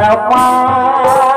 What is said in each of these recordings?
apa Bangsa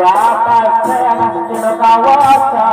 Bapak saya masih kawasa